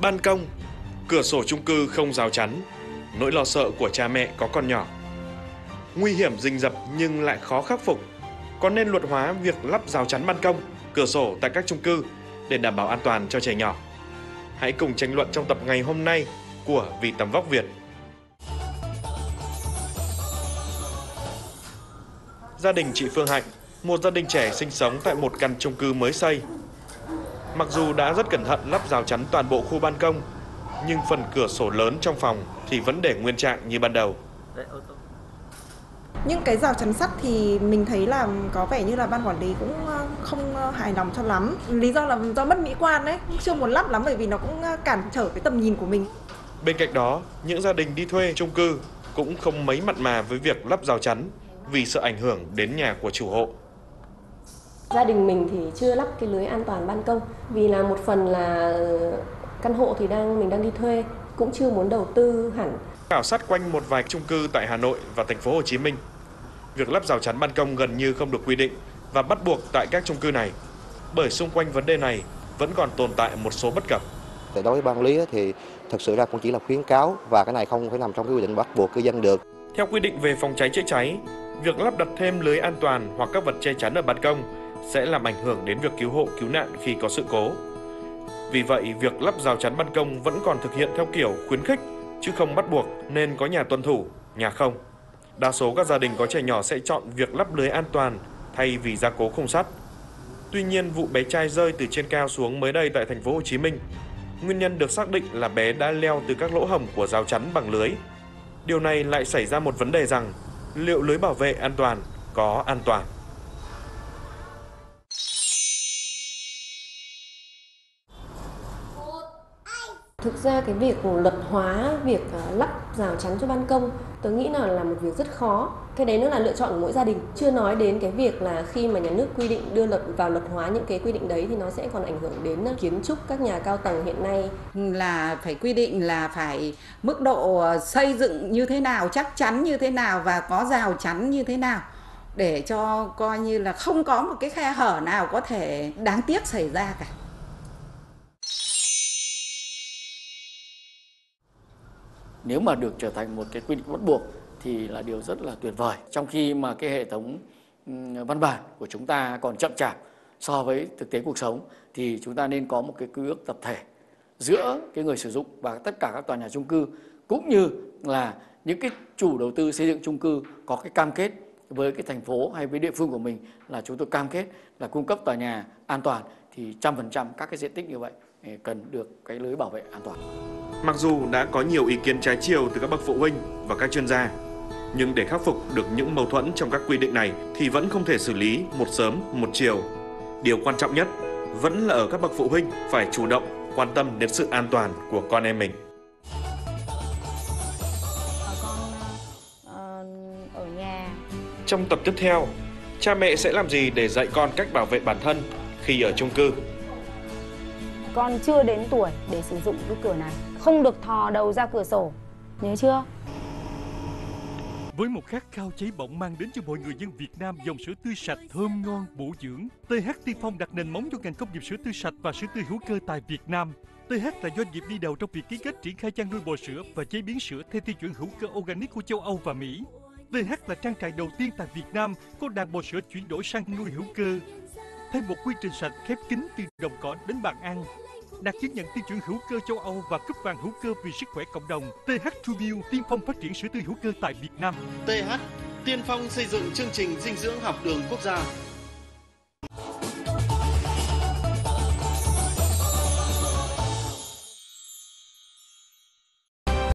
Ban công, cửa sổ chung cư không rào chắn, nỗi lo sợ của cha mẹ có con nhỏ. Nguy hiểm rình rập nhưng lại khó khắc phục. Có nên luật hóa việc lắp rào chắn ban công, cửa sổ tại các chung cư để đảm bảo an toàn cho trẻ nhỏ? Hãy cùng tranh luận trong tập ngày hôm nay của Vì Tầm Vóc Việt. Gia đình chị Phương Hạnh, một gia đình trẻ sinh sống tại một căn chung cư mới xây. Mặc dù đã rất cẩn thận lắp rào chắn toàn bộ khu ban công, nhưng phần cửa sổ lớn trong phòng thì vẫn để nguyên trạng như ban đầu. những cái rào chắn sắt thì mình thấy là có vẻ như là ban quản lý cũng ờ, không ờ, hài lòng cho lắm lý do là do mất mỹ quan đấy chưa muốn lắp lắm bởi vì nó cũng ờ, cản trở cái tầm nhìn của mình Bên cạnh đó, những gia đình đi thuê chung cư cũng không mấy mặn mà với việc lắp rào chắn vì sợ ảnh hưởng đến nhà của chủ hộ. Gia đình mình thì chưa lắp cái lưới an toàn ban công vì là một phần là căn hộ thì đang mình đang đi thuê cũng chưa muốn đầu tư hẳn Khảo sát quanh một vài chung cư tại Hà Nội và thành phố Hồ Chí Minh, việc lắp rào chắn ban công gần như không được quy định và bắt buộc tại các chung cư này. Bởi xung quanh vấn đề này vẫn còn tồn tại một số bất cập. Thì đối với ban lý thì thực sự ra cũng chỉ là khuyến cáo và cái này không phải nằm trong cái quy định bắt buộc cư dân được. Theo quy định về phòng cháy chữa cháy, việc lắp đặt thêm lưới an toàn hoặc các vật che chắn ở ban công sẽ làm ảnh hưởng đến việc cứu hộ cứu nạn khi có sự cố. Vì vậy, việc lắp rào chắn ban công vẫn còn thực hiện theo kiểu khuyến khích chứ không bắt buộc nên có nhà tuân thủ, nhà không. Đa số các gia đình có trẻ nhỏ sẽ chọn việc lắp lưới an toàn thay vì gia cố khung sắt. Tuy nhiên, vụ bé trai rơi từ trên cao xuống mới đây tại thành phố Hồ Chí Minh. Nguyên nhân được xác định là bé đã leo từ các lỗ hổng của rào chắn bằng lưới. Điều này lại xảy ra một vấn đề rằng liệu lưới bảo vệ an toàn có an toàn? Thực ra cái việc luật hóa việc à, lắp rào chắn cho ban công, tôi nghĩ là là một việc rất khó. Cái đấy nó là lựa chọn của mỗi gia đình. Chưa nói đến cái việc là khi mà nhà nước quy định đưa luật vào luật hóa những cái quy định đấy thì nó sẽ còn ảnh hưởng đến à, kiến trúc các nhà cao tầng hiện nay. là phải quy định là phải mức độ à, xây dựng như thế nào, chắc chắn như thế nào và có rào chắn như thế nào để cho coi như là không có một cái khe hở nào có thể đáng tiếc xảy ra cả nếu mà được trở thành một cái quy định bắt buộc thì là điều rất là tuyệt vời trong khi mà cái hệ thống văn bản của chúng ta còn chậm chạp so với thực tế cuộc sống thì chúng ta nên có một cái quy ước tập thể giữa cái người sử dụng và tất cả các tòa nhà chung cư, cũng như là những cái chủ đầu tư xây dựng chung cư có cái cam kết với cái thành phố hay với địa phương của mình là chúng tôi cam kết là cung cấp tòa nhà an toàn thì trăm phần trăm các cái diện tích như vậy ờ, cần được cái lưới bảo vệ an toàn. Mặc dù đã có nhiều ý kiến trái chiều từ các bậc phụ huynh và các chuyên gia, nhưng để khắc phục được những mâu thuẫn trong các quy định này thì vẫn không thể xử lý một sớm một chiều. Điều quan trọng nhất vẫn là ở các bậc phụ huynh phải chủ động quan tâm đến sự an toàn của con em mình. con ờ, ở nhà Trong tập tiếp theo, cha mẹ sẽ làm gì để dạy con cách bảo vệ bản thân khi ở chung cư? Con chưa đến tuổi để sử dụng cái cửa này không được thò đầu ra cửa sổ nhớ chưa Với một khát khao cháy bỏng mang đến cho mọi người dân Việt Nam dòng sữa tươi sạch thơm ngon bổ dưỡng, TH Tiên Phong đặt nền móng cho ngành công nghiệp sữa tươi sạch và sữa tươi hữu cơ tại Việt Nam. TH là doanh nghiệp đi đầu trong việc ký kết triển khai chăn nuôi bò sữa và chế biến sữa theo tiêu chuẩn hữu cơ organic của châu Âu và Mỹ. TH là trang trại đầu tiên tại Việt Nam có đàn bò sữa chuyển đổi sang nuôi hữu cơ thêm một quy trình sạch khép kín từ đồng cỏ đến bàn ăn, đạt chứng nhận tiêu chuẩn hữu cơ châu Âu và cúp vàng hữu cơ vì sức khỏe cộng đồng. TH Truview tiên phong phát triển sữa tươi hữu cơ tại Việt Nam. TH tiên phong xây dựng chương trình dinh dưỡng học đường quốc gia